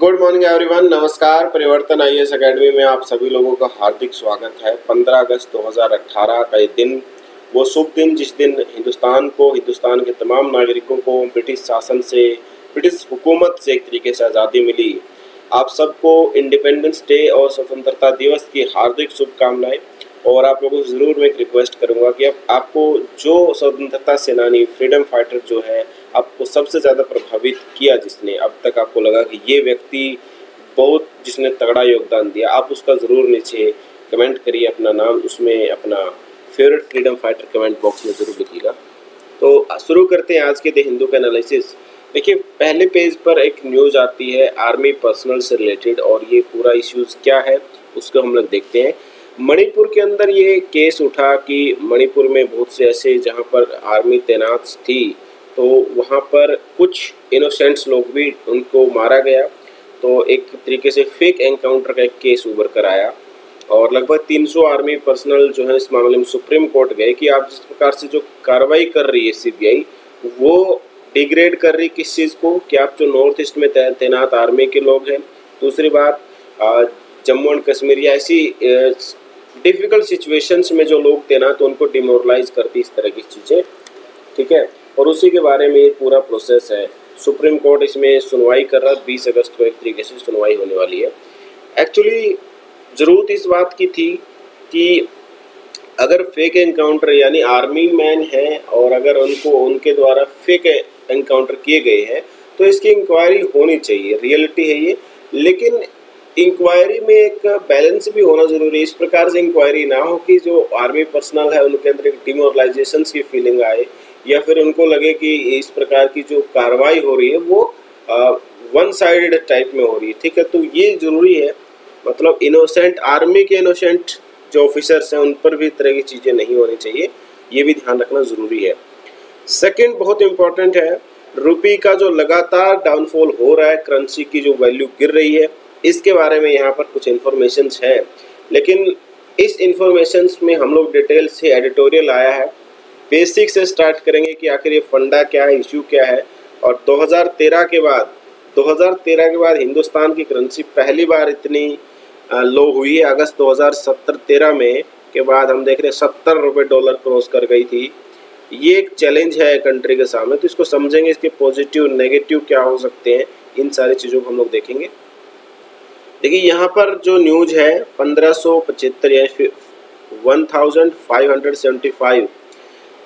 Good morning everyone नमस्कार। परिवर्तन I S academy में आप सभी लोगों का हार्दिक स्वागत है। 15 अगस्त 2018 का ये दिन, वो शुभ दिन जिस दिन हिंदुस्तान को, हिंदुस्तान के तमाम नागरिकों को, ब्रिटिश शासन से, ब्रिटिश हुकूमत से एक तरीके से आज़ादी मिली। आप सबको इंडिपेंडेंस डे और स्वतंत्रता दिवस की हार्दिक शुभकामनाएँ। और आप लोगों से ज़रूर मैं एक रिक्वेस्ट करूँगा कि अब आपको जो स्वतंत्रता सेनानी फ्रीडम फाइटर जो है आपको सबसे ज़्यादा प्रभावित किया जिसने, अब तक आपको लगा कि ये व्यक्ति बहुत, जिसने तगड़ा योगदान दिया, आप उसका ज़रूर नीचे कमेंट करिए, अपना नाम, उसमें अपना favourite freedom fighter comment box में ज़रूर लिखिएगा। तो शुरू करते हैं आज के द हिंदू का एनालिसिस देखिए, पहले पेज पर एक न्यूज़ आती है आर्मी पर्सनल से रिलेटेड और ये पूरा इश्यूज़ क्या है, उसको हम लोग देखते हैं। मणिपुर के अंदर ये केस उठा कि मणिपुर में बहुत से ऐसे जहाँ पर आर्मी तैनात थी तो वहाँ पर कुछ इनोसेंट्स लोग भी उनको मारा गया। तो एक तरीके से फेक एनकाउंटर का एक केस उभर कर आया और लगभग 300 आर्मी पर्सनल जो है इस मामले में सुप्रीम कोर्ट गए कि आप जिस प्रकार से जो कार्रवाई कर रही है सीबीआई वो डिग्रेड कर रही किस चीज़ को? कि आप जो नॉर्थ ईस्ट में तैनात आर्मी के लोग हैं। दूसरी बात जम्मू एंड कश्मीर, या ऐसी डिफ़िकल्ट सिचुएशंस में जो लोग तैनात उनको डिमोरलाइज करती इस तरह की चीज़ें। ठीक है? और उसी के बारे में ये पूरा प्रोसेस है। सुप्रीम कोर्ट इसमें सुनवाई कर रहा है, बीस अगस्त को एक तरीके से सुनवाई होने वाली है। एक्चुअली ज़रूरत इस बात की थी कि अगर फेक एनकाउंटर यानी आर्मी मैन हैं और अगर उनको, उनके द्वारा फेक एनकाउंटर किए गए हैं तो इसकी इंक्वायरी होनी चाहिए। रियलिटी है ये। लेकिन इंक्वायरी में एक बैलेंस भी होना ज़रूरी है। इस प्रकार से इंक्वायरी ना हो कि जो आर्मी पर्सनल है, उनके अंदर एक डिमोरलाइजेशन की फीलिंग आए, या फिर उनको लगे कि इस प्रकार की जो कार्रवाई हो रही है, वो वन साइडेड टाइप में हो रही है। ठीक है तो ये ज़रूरी है। मतलब इनोसेंट आर्मी के इनोसेंट जो ऑफिसर्स हैं, उन पर भी तरह की चीज़ें नहीं होनी चाहिए। ये भी ध्यान रखना ज़रूरी है। सेकेंड बहुत इंपॉर्टेंट है रुपी का जो लगातार डाउनफॉल हो रहा है करेंसी की जो वैल्यू गिर रही है इसके बारे में यहाँ पर कुछ इन्फॉर्मेशन है। लेकिन इस इन्फॉर्मेशन में हम लोग डिटेल से एडिटोरियल आया है। बेसिक से स्टार्ट करेंगे कि आखिर ये फंडा क्या है इशू क्या है। और 2013 के बाद 2013 के बाद हिंदुस्तान की करेंसी पहली बार इतनी लो हुई है। अगस्त 2017-13 में के बाद हम देख रहे हैं सत्तर रुपये डॉलर क्रॉस कर गई थी। ये एक चैलेंज है कंट्री के सामने। तो इसको समझेंगे इसके पॉजिटिव नेगेटिव क्या हो सकते हैं, इन सारी चीज़ों को हम लोग देखेंगे। देखिए, यहाँ पर जो न्यूज़ है, पंद्रह सौ पचहत्तर यानी one thousand five hundred seventy five,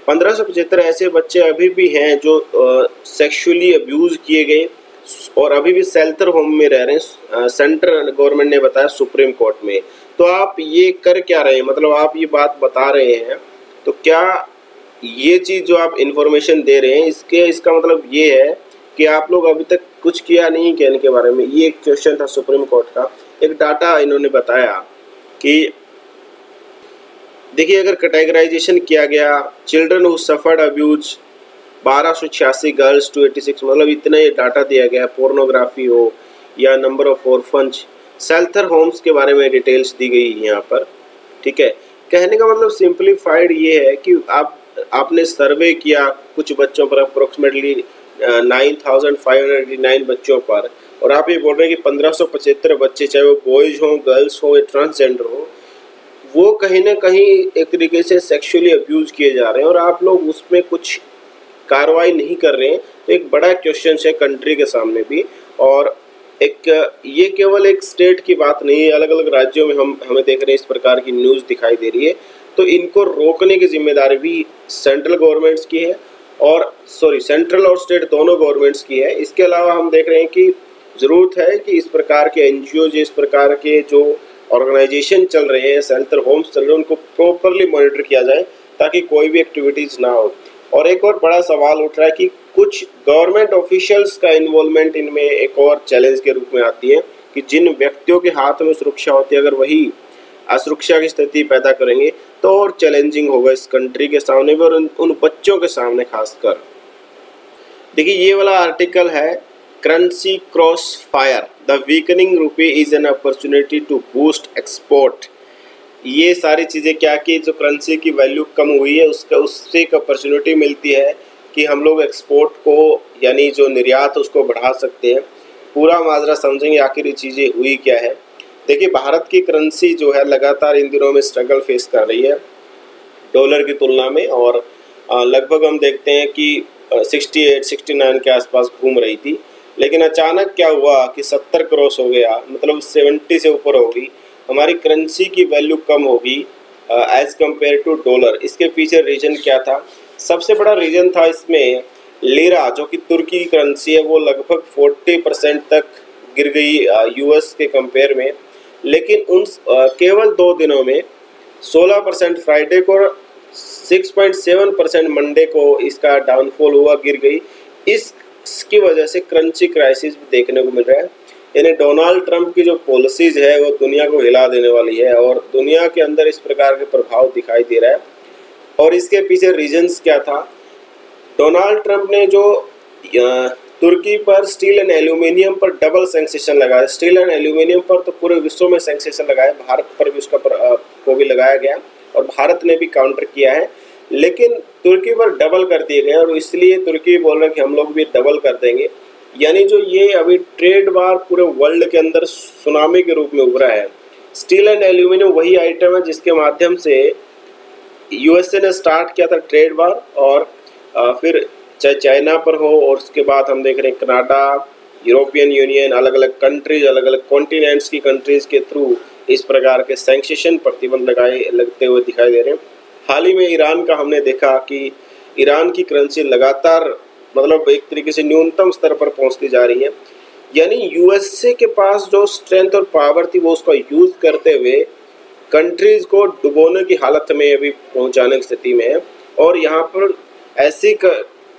पंद्रह सौ पचहत्तर ऐसे बच्चे अभी भी हैं जो सेक्सुअली अब्यूज़ किए गए और अभी भी सेल्टर होम में रह रहे हैं। सेंट्रल गवर्नमेंट ने बताया, सुप्रीम कोर्ट में। तो आप ये कर क्या रहे हैं? मतलब आप ये बात बता रहे हैं तो क्या ये चीज़ जो आप इंफॉर्मेशन दे रहे हैं, इसके, इसका मतलब ये है कि आप लोग अभी तक कुछ किया नहीं क्या इनके बारे में? ये एक क्वेश्चन था सुप्रीम कोर्ट का। एक डाटा इन्होंने बताया कि देखिए, अगर कैटेगराइजेशन किया गया चिल्ड्रन हु सफर्ड अब्यूज बारह सौ छियासी गर्ल्स टू एटी सिक्स मतलब इतना ये डाटा दिया गया है पोर्नोग्राफी हो या number of orphans shelter homes के बारे में डिटेल्स दी गई यहाँ पर, ठीक है? कहने का मतलब सिंप्लीफाइड ये है कि आप, आपने सर्वे किया, कुछ बच्चों पर approximately nine thousand five hundred nine बच्चों पर। और आप ये बोल रहे हैं कि पंद्रह बच्चे, चाहे वो बॉयज़ हों गर्ल्स हों, या ट्रांसजेंडर हों, वो कहीं ना कहीं एक तरीके से सेक्सुअली अब्यूज़ किए जा रहे हैं और आप लोग उसमें कुछ कार्रवाई नहीं कर रहे हैं। तो एक बड़ा क्वेश्चन है कंट्री के सामने भी। और एक, ये केवल एक स्टेट की बात नहीं है अलग अलग राज्यों में हम, हमें देख रहे हैं इस प्रकार की न्यूज़ दिखाई दे रही है। तो इनको रोकने की ज़िम्मेदारी भी सेंट्रल गवर्नमेंट्स की है। और सॉरी सेंट्रल और स्टेट दोनों गवर्नमेंट्स की है। इसके अलावा हम देख रहे हैं कि ज़रूरत है कि इस प्रकार के एन इस प्रकार के जो ऑर्गेनाइजेशन चल रहे हैं सेंटर होम्स चल रहे हैं, उनको प्रॉपरली मॉनिटर किया जाए ताकि कोई भी एक्टिविटीज़ ना हो। और एक और बड़ा सवाल उठ रहा है कि कुछ गवर्नमेंट ऑफिशियल्स का इन्वॉल्वमेंट इनमें एक और चैलेंज के रूप में आती है कि जिन व्यक्तियों के हाथ में सुरक्षा होती है, अगर वही असुरक्षा की स्थिति पैदा करेंगे तो और चैलेंजिंग होगा इस कंट्री के सामने भी और उन, बच्चों के सामने खासकर। देखिए ये वाला आर्टिकल है currency cross fire the weakening rupee is an opportunity to boost export ये सारी चीज़ें क्या कि जो करेंसी की वैल्यू कम हुई है उसका उससे एक अपॉर्चुनिटी मिलती है कि हम लोग एक्सपोर्ट को यानी जो निर्यात उसको बढ़ा सकते हैं। पूरा माजरा समझेंगे आखिर ये चीज़ें हुई क्या है। देखिए, भारत की करेंसी जो है, लगातार इन दिनों में स्ट्रगल फेस कर रही है डॉलर की तुलना में और लगभग हम देखते हैं कि 68 69 के आसपास घूम रही थी। लेकिन अचानक क्या हुआ कि 70 क्रॉस हो गया मतलब 70 से ऊपर होगी। हमारी करेंसी की वैल्यू कम होगी एज़ कंपेयर टू डॉलर इसके पीछे रीज़न क्या था? सबसे बड़ा रीज़न था इसमें लीरा जो कि तुर्की की करेंसी है, वो लगभग 40 परसेंट तक गिर गई यूएस के कंपेयर में। लेकिन उन केवल दो दिनों में 16 परसेंट फ्राइडे को 6.7 परसेंट मंडे को इसका डाउनफॉल हुआ, गिर गई। इसकी वजह से क्रंची क्राइसिस भी देखने को मिल रहा है। यानी डोनाल्ड ट्रंप की जो पॉलिसीज़ है, वो दुनिया को हिला देने वाली है और दुनिया के अंदर इस प्रकार के प्रभाव दिखाई दे रहा है। और इसके पीछे रीजंस क्या था? डोनाल्ड ट्रंप ने जो तुर्की पर स्टील एंड एल्यूमिनियम पर डबल सेंसेशन लगाया। स्टील एंड एल्यूमिनियम पर तो पूरे विश्व में सेंसेशन लगाया। भारत पर भी उसका पर, को भी लगाया गया और भारत ने भी काउंटर किया है। लेकिन तुर्की पर डबल कर दिए गए और इसलिए तुर्की बोल रहे हैं कि हम लोग भी डबल कर देंगे। यानी जो ये अभी ट्रेड वार पूरे वर्ल्ड के अंदर सुनामी के रूप में उभरा है। स्टील एंड एल्यूमिनियम वही आइटम है जिसके माध्यम से यूएसए ने स्टार्ट किया था ट्रेड वार और फिर चाहे चाइना पर हो और उसके बाद हम देख रहे हैं कनाडा, यूरोपियन यूनियन अलग अलग कंट्रीज़ अलग अलग कॉन्टिनेंट्स की कंट्रीज़ के थ्रू इस प्रकार के सेंसेशन प्रतिबंध लगाए, लगते हुए दिखाई दे रहे हैं। हाल ही में ईरान का हमने देखा कि ईरान की करेंसी लगातार मतलब एक तरीके से न्यूनतम स्तर पर पहुँचती जा रही है। यानी यूएसए के पास जो स्ट्रेंथ और पावर थी वो उसका यूज़ करते हुए कंट्रीज़ को डुबोने की हालत में अभी पहुँचाने की स्थिति में है। और यहाँ पर ऐसी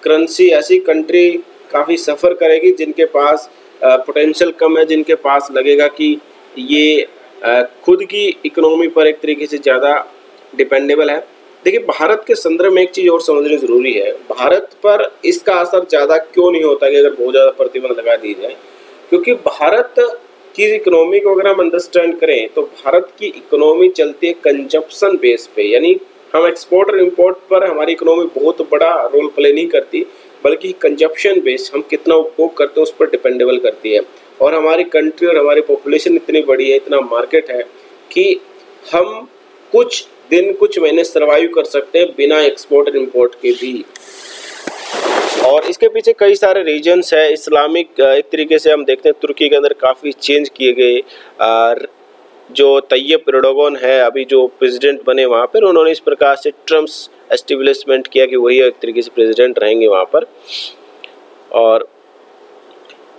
करेंसी ऐसी कंट्री काफ़ी सफ़र करेगी, जिनके पास पोटेंशियल कम है, जिनके पास लगेगा कि ये खुद की इकोनॉमी पर एक तरीके से ज़्यादा डिपेंडेबल है। देखिए, भारत के संदर्भ में एक चीज़ और समझनी ज़रूरी है। भारत पर इसका असर ज़्यादा क्यों नहीं होता कि अगर बहुत ज़्यादा प्रतिबंध लगा दी जाए? क्योंकि भारत की इकोनॉमी को अगर हम अंडरस्टैंड करें तो भारत की इकोनॉमी चलती है कंजप्शन बेस पे, यानी हम एक्सपोर्ट और इम्पोर्ट पर हमारी इकोनॉमी बहुत बड़ा रोल प्ले नहीं करती, बल्कि कंजप्शन बेस हम कितना उपभोग करते हैं उस पर डिपेंडेबल करती है। और हमारी कंट्री और हमारी पॉपुलेशन इतनी बड़ी है, इतना मार्केट है कि हम कुछ दिन, कुछ महीने सर्वाइव कर सकते हैं बिना एक्सपोर्ट और इम्पोर्ट के भी। और इसके पीछे कई सारे रीजन्स है। इस्लामिक एक तरीके से हम देखते हैं, तुर्की के अंदर काफ़ी चेंज किए गए। जो तैयब एर्डोगन है, अभी जो प्रेसिडेंट बने वहाँ पर, उन्होंने इस प्रकार से ट्रम्प्स एस्टिब्लिशमेंट किया कि वही एक तरीके से प्रेसिडेंट रहेंगे वहाँ पर। और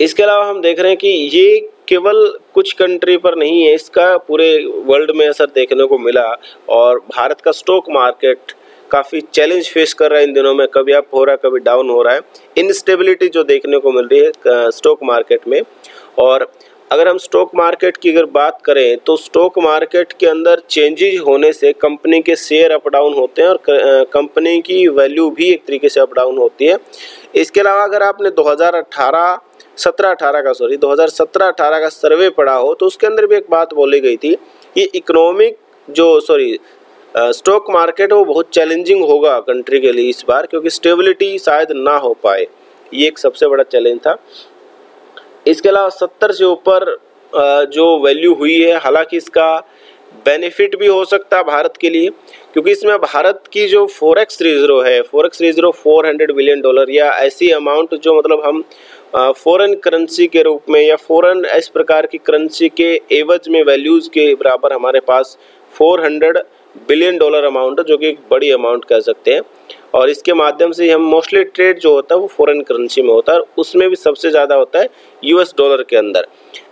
इसके अलावा हम देख रहे हैं कि ये केवल कुछ कंट्री पर नहीं है, इसका पूरे वर्ल्ड में असर देखने को मिला और भारत का स्टॉक मार्केट काफ़ी चैलेंज फेस कर रहा है इन दिनों में, कभी अप हो रहा है, कभी डाउन हो रहा है। इनस्टेबिलिटी जो देखने को मिल रही है स्टॉक मार्केट में। और अगर हम स्टॉक मार्केट की अगर बात करें तो स्टॉक मार्केट के अंदर चेंजेज होने से कंपनी के शेयर अप डाउन होते हैं और कंपनी की वैल्यू भी एक तरीके से अप डाउन होती है। इसके अलावा अगर आपने 2018 17 18 का सॉरी 2017 18 का सर्वे पढ़ा हो तो उसके अंदर भी एक बात बोली गई थी कि इकोनॉमिक जो सॉरी स्टॉक मार्केट वो बहुत चैलेंजिंग होगा कंट्री के लिए इस बार, क्योंकि स्टेबिलिटी शायद ना हो पाए। ये एक सबसे बड़ा चैलेंज था। इसके अलावा सत्तर से ऊपर जो वैल्यू हुई है, हालाँकि इसका बेनिफिट भी हो सकता है भारत के लिए, क्योंकि इसमें भारत की जो फोरेक्स रिज़र्व है फोरेक्स रिज़र्व 400 बिलियन डॉलर या ऐसी अमाउंट जो मतलब हम फॉरेन करेंसी के रूप में या फॉरेन इस प्रकार की करेंसी के एवज में वैल्यूज़ के बराबर हमारे पास 400 बिलियन डॉलर अमाउंट है, जो कि एक बड़ी अमाउंट कह सकते हैं। और इसके माध्यम से हम मोस्टली ट्रेड जो होता है, वो फॉरेन करेंसी में होता है, और उसमें भी सबसे ज़्यादा होता है यूएस डॉलर के अंदर।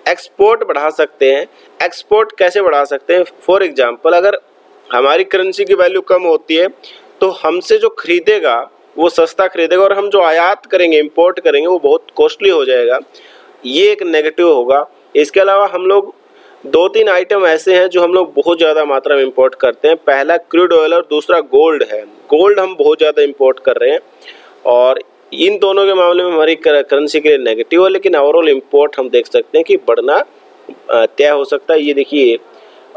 एक्सपोर्ट बढ़ा सकते हैं। एक्सपोर्ट कैसे बढ़ा सकते हैं? फॉर एग्ज़ाम्पल अगर हमारी करेंसी की वैल्यू कम होती है तो हमसे जो खरीदेगा, वो सस्ता खरीदेगा, और हम जो आयात करेंगे इम्पोर्ट करेंगे, वो बहुत कॉस्टली हो जाएगा। ये एक नेगेटिव होगा। इसके अलावा हम लोग दो तीन आइटम ऐसे हैं जो हम लोग बहुत ज़्यादा मात्रा में इंपोर्ट करते हैं। पहला क्रूड ऑयल और दूसरा गोल्ड है। गोल्ड हम बहुत ज़्यादा इंपोर्ट कर रहे हैं और इन दोनों के मामले में हमारी करेंसी के लिए नेगेटिव है, लेकिन ओवरऑल इम्पोर्ट हम देख सकते हैं कि बढ़ना तय हो सकता है। ये देखिए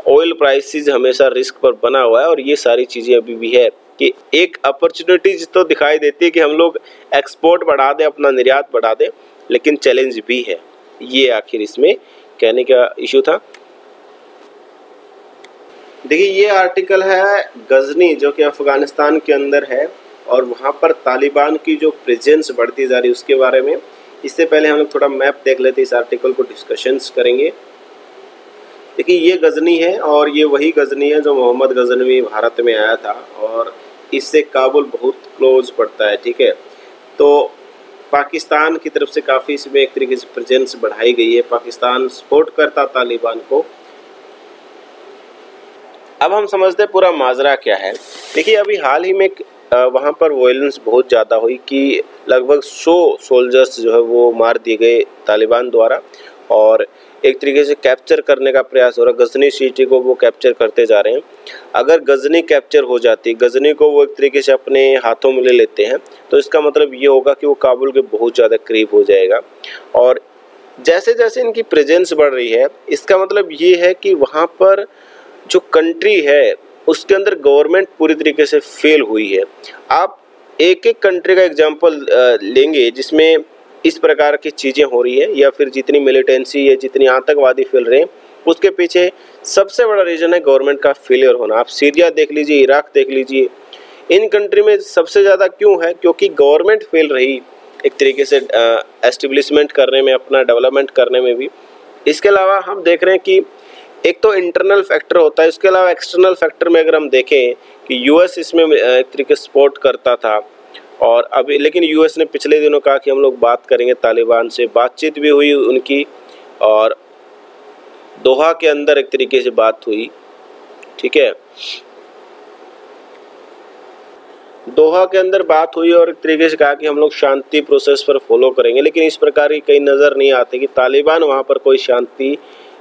ऑयल प्राइसेस हमेशा रिस्क पर बना हुआ है और ये सारी चीज़ें अभी भी है कि एक अपॉर्चुनिटीज़ तो दिखाई देती है कि हम लोग एक्सपोर्ट बढ़ा दें, अपना निर्यात बढ़ा दें, लेकिन चैलेंज भी है। ये आखिर इसमें कहने का इशू था। देखिए, ये आर्टिकल है गजनी, जो कि अफ़गानिस्तान के अंदर है, और वहाँ पर तालिबान की जो प्रेजेंस बढ़ती जा रही है, उसके बारे में। इससे पहले हम लोग थोड़ा मैप देख लेते इस आर्टिकल को डिस्कशंस करेंगे। देखिए, ये गजनी है, और ये वही गजनी है जो मोहम्मद गजनवी भारत में आया था, और इससे काबुल बहुत क्लोज पड़ता है, ठीक है? तो पाकिस्तान की तरफ़ से काफ़ी इसमें एक तरीके से प्रेजेंस बढ़ाई गई है। पाकिस्तान सपोर्ट करता तालिबान को अब हम समझते हैं पूरा माजरा क्या है। देखिए, अभी हाल ही में वहाँ पर वायलेंस बहुत ज़्यादा हुई कि लगभग 100 सोल्जर्स जो है वो मार दिए गए तालिबान द्वारा और एक तरीके से कैप्चर करने का प्रयास हो रहा है। गजनी सिटी को वो कैप्चर करते जा रहे हैं। अगर गजनी कैप्चर हो जाती, गजनी को वो एक तरीके से अपने हाथों में ले लेते हैं तो इसका मतलब ये होगा कि वो काबुल के बहुत ज़्यादा करीब हो जाएगा। और जैसे जैसे इनकी प्रेजेंस बढ़ रही है, इसका मतलब ये है कि वहाँ पर जो कंट्री है, उसके अंदर गवर्नमेंट पूरी तरीके से फेल हुई है। आप एक एक कंट्री का एग्जांपल लेंगे जिसमें इस प्रकार की चीज़ें हो रही है, या फिर जितनी मिलिटेंसी या जितनी आतंकवादी फैल रहे हैं, उसके पीछे सबसे बड़ा रीज़न है गवर्नमेंट का फेलियर होना। आप सीरिया देख लीजिए इराक देख लीजिए। इन कंट्री में सबसे ज़्यादा क्यों है? क्योंकि गवर्नमेंट फेल रही एक तरीके से एस्टिब्लिशमेंट करने में, अपना डेवलपमेंट करने में भी। इसके अलावा हम देख रहे हैं कि एक तो इंटरनल फैक्टर होता है, इसके अलावा एक्सटर्नल फैक्टर में अगर हम देखें कि यूएस इसमें एक तरीके सपोर्ट करता था। और अभी, लेकिन यूएस ने पिछले दिनों कहा कि हम लोग बात करेंगे तालिबान से, बातचीत भी हुई उनकी और दोहा के अंदर एक तरीके से बात हुई, ठीक है? दोहा के अंदर बात हुई और एक तरीके से कहा कि हम लोग शांति प्रोसेस पर फॉलो करेंगे, लेकिन इस प्रकार की कहीं नज़र नहीं आती कि तालिबान वहाँ पर कोई शांति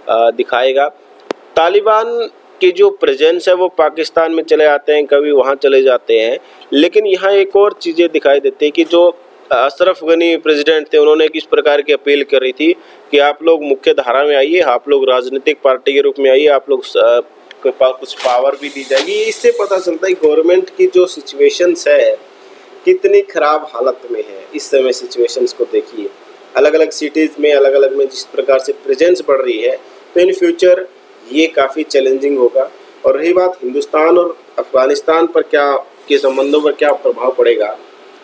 दिखाएगा। तालिबान की जो प्रेजेंस है, वो पाकिस्तान में चले आते हैं, कभी वहाँ चले जाते हैं। लेकिन यहाँ एक और चीज़ें दिखाई देती है कि जो अशरफ गनी प्रेसिडेंट थे, उन्होंने किस प्रकार की अपील कर रही थी कि आप लोग मुख्य धारा में आइए, आप लोग राजनीतिक पार्टी के रूप में आइए, आप लोग कुछ पावर भी दी जाएगी। इससे पता चलता है गवर्नमेंट की जो सिचुएशंस है, कितनी खराब हालत में है। इस समय सिचुएशंस को देखिए। अलग अलग सिटीज़ में अलग अलग में जिस प्रकार से प्रेजेंस बढ़ रही है तो इन फ्यूचर ये काफ़ी चैलेंजिंग होगा। और रही बात हिंदुस्तान और अफ़गानिस्तान पर क्या, के संबंधों पर क्या प्रभाव पड़ेगा?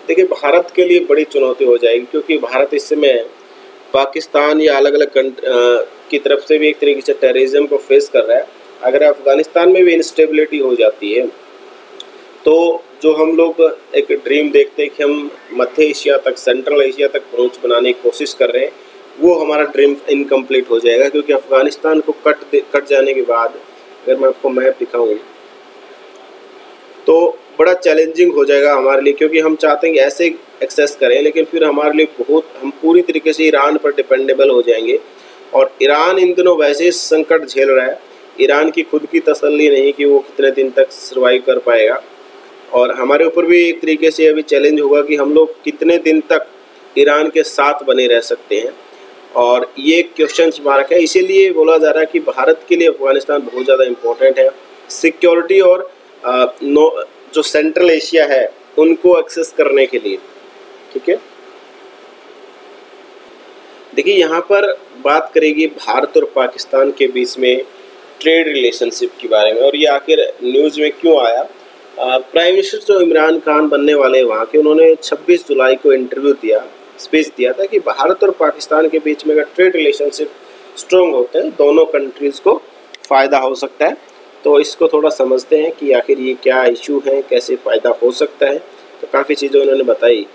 देखिए, भारत के लिए बड़ी चुनौती हो जाएगी, क्योंकि भारत इस समय पाकिस्तान या अलग अलग की तरफ़ से भी एक तरीके से टेररिज्म को फेस कर रहा है। अगर अफ़गानिस्तान में भी इंस्टेबिलिटी हो जाती है तो जो हम लोग एक ड्रीम देखते हैं कि हम मध्य एशिया तक सेंट्रल एशिया तक पहुँच बनाने की कोशिश कर रहे हैं वो हमारा ड्रीम इनकम्प्लीट हो जाएगा, क्योंकि अफ़गानिस्तान को कट कट जाने के बाद, अगर मैं आपको मैप दिखाऊँ तो बड़ा चैलेंजिंग हो जाएगा हमारे लिए, क्योंकि हम चाहते हैं कि ऐसे एक्सेस करें, लेकिन फिर हमारे लिए बहुत, हम पूरी तरीके से ईरान पर डिपेंडेबल हो जाएँगे। और ईरान इन दिनों वैसे ही संकट झेल रहा है। ईरान की खुद की तसल्ली नहीं कि वो कितने दिन तक सर्वाइव कर पाएगा। और हमारे ऊपर भी एक तरीके से अभी चैलेंज होगा कि हम लोग कितने दिन तक ईरान के साथ बने रह सकते हैं। और ये क्वेश्चन मार्क है। इसीलिए बोला जा रहा है कि भारत के लिए अफ़गानिस्तान बहुत ज़्यादा इम्पोर्टेंट है। सिक्योरिटी और आ, नो जो सेंट्रल एशिया है उनको एक्सेस करने के लिए। ठीक है? देखिए यहाँ पर बात करेगी भारत और पाकिस्तान के बीच में ट्रेड रिलेशनशिप के बारे में। और ये आखिर न्यूज़ में क्यों आया? प्राइम मिनिस्टर जो इमरान खान बनने वाले वहाँ के उन्होंने 26 जुलाई को इंटरव्यू दिया। स्पीच दिया था कि भारत और पाकिस्तान के बीच में अगर ट्रेड रिलेशनशिप स्ट्रॉन्ग होते हैं, दोनों कंट्रीज़ को फ़ायदा हो सकता है। तो इसको थोड़ा समझते हैं कि आखिर ये क्या इशू है, कैसे फ़ायदा हो सकता है। तो काफ़ी चीज़ें उन्होंने बताई।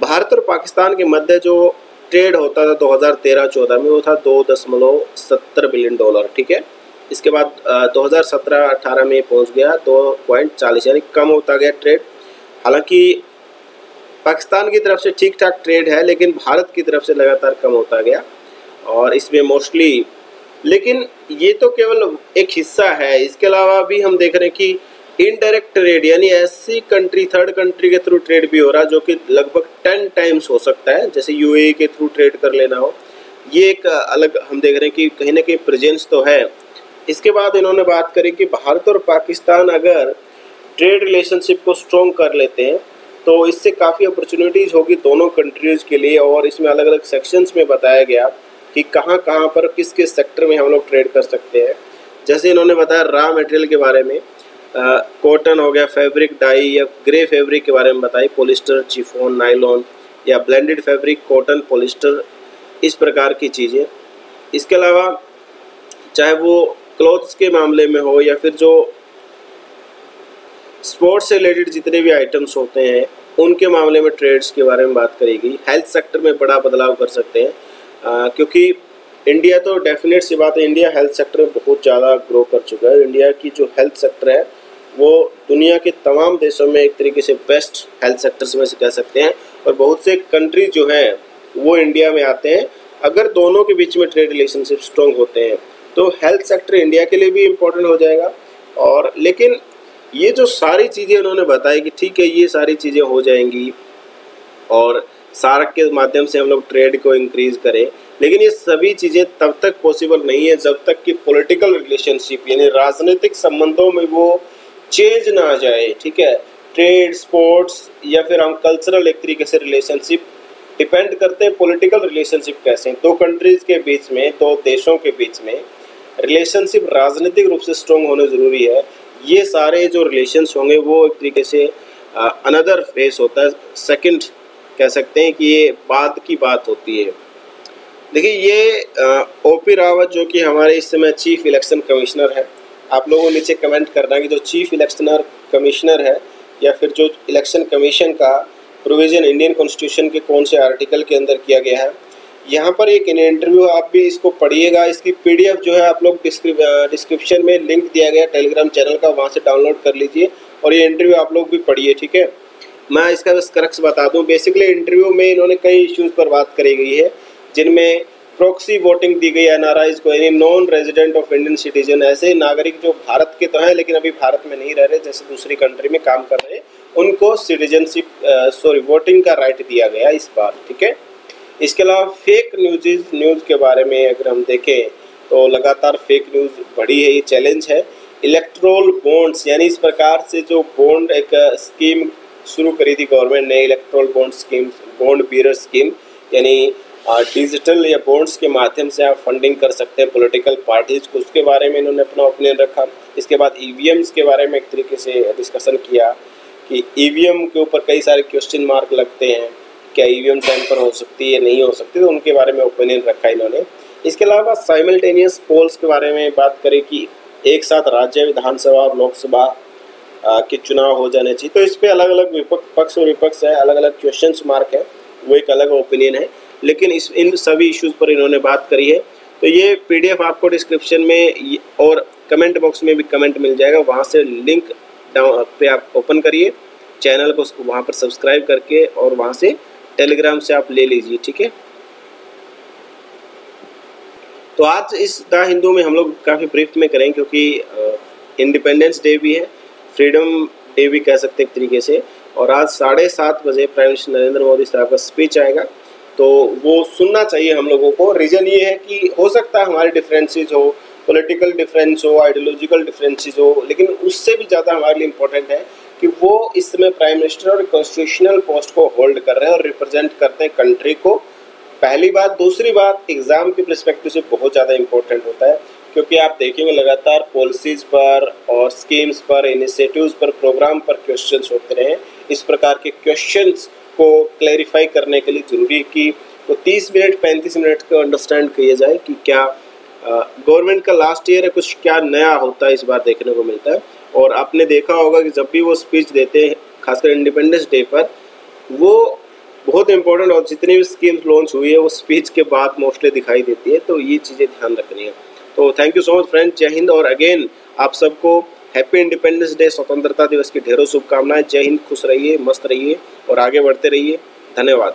भारत और पाकिस्तान के मध्य जो ट्रेड होता था 2013-14 में, वो था दो दशमलव सत्तर बिलियन डॉलर, ठीक है? इसके बाद दो हज़ार सत्रह अठारह में पहुँच गया, दो पॉइंट चालीस, यानी कम होता गया ट्रेड हालाँकि पाकिस्तान की तरफ़ से ठीक ठाक ट्रेड है, लेकिन भारत की तरफ़ से लगातार कम होता गया और इसमें मोस्टली लेकिन ये तो केवल एक हिस्सा है। इसके अलावा भी हम देख रहे हैं कि इनडायरेक्ट ट्रेड यानी ऐसी कंट्री थर्ड कंट्री के थ्रू ट्रेड भी हो रहा, जो कि लगभग टेन टाइम्स हो सकता है, जैसे यूएई के थ्रू ट्रेड कर लेना हो। ये एक अलग हम देख रहे हैं कि कहीं ना कहीं प्रेजेंस तो है। इसके बाद इन्होंने बात करी कि भारत और पाकिस्तान अगर ट्रेड रिलेशनशिप को स्ट्रॉन्ग कर लेते हैं तो इससे काफ़ी अपॉर्चुनिटीज़ होगी दोनों कंट्रीज़ के लिए और इसमें अलग अलग सेक्शंस में बताया गया कि कहाँ कहाँ पर किस किस सेक्टर में हम लोग ट्रेड कर सकते हैं। जैसे इन्होंने बताया रॉ मटेरियल के बारे में कॉटन हो गया फैब्रिक डाई या ग्रे फैब्रिक के बारे में बताई पोलिस्टर चिफोन नाइलॉन या ब्लेंडेड फैब्रिक कॉटन पोलिस्टर इस प्रकार की चीज़ें। इसके अलावा चाहे वो क्लोथ्स के मामले में हो या फिर जो स्पोर्ट्स से रिलेटेड जितने भी आइटम्स होते हैं उनके मामले में ट्रेड्स के बारे में बात करेगी। हेल्थ सेक्टर में बड़ा बदलाव कर सकते हैं। आ, क्योंकि इंडिया तो डेफिनेट सी बात है इंडिया हेल्थ सेक्टर में बहुत ज़्यादा ग्रो कर चुका है। इंडिया की जो हेल्थ सेक्टर है वो दुनिया के तमाम देशों में एक तरीके से बेस्ट हेल्थ सेक्टर्स में से कह सकते हैं। और बहुत से कंट्री जो हैं वो इंडिया में आते हैं। अगर दोनों के बीच में ट्रेड रिलेशनशिप स्ट्रॉन्ग होते हैं तो हेल्थ सेक्टर इंडिया के लिए भी इम्पोर्टेंट हो जाएगा। और लेकिन ये जो सारी चीज़ें उन्होंने बताई कि ठीक है, ये सारी चीज़ें हो जाएँगी और सार्क के माध्यम से हम लोग ट्रेड को इंक्रीज करें। लेकिन ये सभी चीज़ें तब तक पॉसिबल नहीं है जब तक कि पॉलिटिकल रिलेशनशिप यानी राजनीतिक संबंधों में वो चेंज ना आ जाए, ठीक है? ट्रेड स्पोर्ट्स या फिर हम कल्चरल एक तरीके से रिलेशनशिप डिपेंड करते हैं पॉलिटिकल रिलेशनशिप कैसे दो कंट्रीज़ के बीच में, दो देशों के बीच में रिलेशनशिप राजनीतिक रूप से स्ट्रॉन्ग होने ज़रूरी है। ये सारे जो रिलेशंस होंगे, वो एक तरीके से अनदर फेस होता है। सेकंड कह सकते हैं कि ये बाद की बात होती है। देखिए, ये ओ पी रावत जो कि हमारे इस समय चीफ इलेक्शन कमिश्नर है, आप लोगों नीचे कमेंट करना कि जो चीफ इलेक्शनर कमिश्नर है, या फिर जो इलेक्शन कमीशन का प्रोविज़न इंडियन कॉन्स्टिट्यूशन के कौन से आर्टिकल के अंदर किया गया है यहाँ पर एक इंटरव्यू आप भी इसको पढ़िएगा। इसकी पीडीएफ जो है आप लोग डिस्क्रिप्शन में लिंक दिया गया टेलीग्राम चैनल का, वहाँ से डाउनलोड कर लीजिए और ये इंटरव्यू आप लोग भी पढ़िए, ठीक है? मैं इसका बस करक्स बता दूँ। बेसिकली इंटरव्यू में इन्होंने कई इश्यूज़ पर बात करी गई है, जिनमें प्रोक्सी वोटिंग दी गई एन को, यानी non resident of Indian citizen ऐसे नागरिक जो भारत के तो हैं, लेकिन अभी भारत में नहीं रह रहे, जैसे दूसरी कंट्री में काम कर रहे हैं, उनको सिटीजनशिप सॉरी वोटिंग का राइट दिया गया इस बार, ठीक है? इसके अलावा फेक न्यूज़ न्यूज़ के बारे में अगर हम देखें तो लगातार फेक न्यूज़ बढ़ी है, ये चैलेंज है। इलेक्ट्रोल बॉन्ड्स यानी इस प्रकार से जो बॉन्ड एक स्कीम शुरू करी थी गवर्नमेंट ने electoral bond scheme bond bearer scheme यानी डिजिटल या बॉन्ड्स के माध्यम से आप फंडिंग कर सकते हैं पॉलिटिकल पार्टीज़ को। उसके बारे में इन्होंने अपना ओपिनियन रखा। इसके बाद ई e के बारे में एक तरीके से डिस्कशन किया कि ई e के ऊपर कई सारे क्वेश्चन मार्क लगते हैं। क्या ई वी टाइम पर हो सकती है, नहीं हो सकती तो उनके बारे में ओपिनियन रखा है इन्होंने। इसके अलावा साइमल्टेनियस पोल्स के बारे में बात करें कि एक साथ राज्य, विधानसभा और लोकसभा के चुनाव हो जाने चाहिए। तो इस पर अलग अलग विपक्ष, पक्ष और विपक्ष है अलग अलग क्वेश्चन मार्क है, वो एक अलग ओपिनियन है। लेकिन इस, इन सभी इश्यूज़ पर इन्होंने बात करी है। तो ये पीडीएफ आपको डिस्क्रिप्शन में और कमेंट बॉक्स में भी कमेंट मिल जाएगा। वहाँ से लिंक डाउन पे आप ओपन करिए। चैनल को वहाँ पर सब्सक्राइब करके और वहाँ से टेलीग्राम से आप ले लीजिए, ठीक है? तो आज इस द हिंदू में हम लोग काफ़ी ब्रीफ में करें क्योंकि इंडिपेंडेंस डे भी है फ्रीडम डे भी कह सकते एक तरीके से, और आज साढ़े सात बजे प्राइम मिनिस्टर नरेंद्र मोदी साहब का स्पीच आएगा। तो वो सुनना चाहिए हम लोगों को। रीज़न ये है कि हो सकता है हमारे डिफरेंसेस हो पॉलिटिकल डिफरेंस हो आइडियोलॉजिकल डिफरेंसेस हो, लेकिन उससे भी ज़्यादा हमारे लिए इम्पोर्टेंट है कि वो इस समय प्राइम मिनिस्टर और कॉन्स्टिट्यूशनल पोस्ट को होल्ड कर रहे हैं और रिप्रेजेंट करते हैं कंट्री को। पहली बात। दूसरी बात एग्ज़ाम के परस्पेक्टिव से बहुत ज़्यादा इंपॉर्टेंट होता है, क्योंकि आप देखेंगे लगातार पॉलिसीज़ पर और स्कीम्स पर इनिशिएटिव्स पर प्रोग्राम पर क्वेश्चंस होते रहे इस प्रकार के क्वेश्चंस को क्लैरिफाई करने के लिए ज़रूरी है कि वो तीस मिनट, पैंतीस मिनट को अंडरस्टैंड किया जाए कि क्या गवर्नमेंट का लास्ट ईयर है, कुछ क्या नया होता है, इस बार देखने को मिलता है। और आपने देखा होगा कि जब भी वो स्पीच देते हैं, खासकर इंडिपेंडेंस डे पर, वो बहुत इंपॉर्टेंट और जितनी भी स्कीम्स लॉन्च हुई है वो स्पीच के बाद मोस्टली दिखाई देती है तो ये चीज़ें ध्यान रखनी है। तो thank you so much friend जय हिंद और अगेन आप सबको हैप्पी इंडिपेंडेंस डे स्वतंत्रता दिवस की ढेरों शुभकामनाएँ। जय हिंद, खुश रहिए, मस्त रहिए और आगे बढ़ते रहिए। धन्यवाद।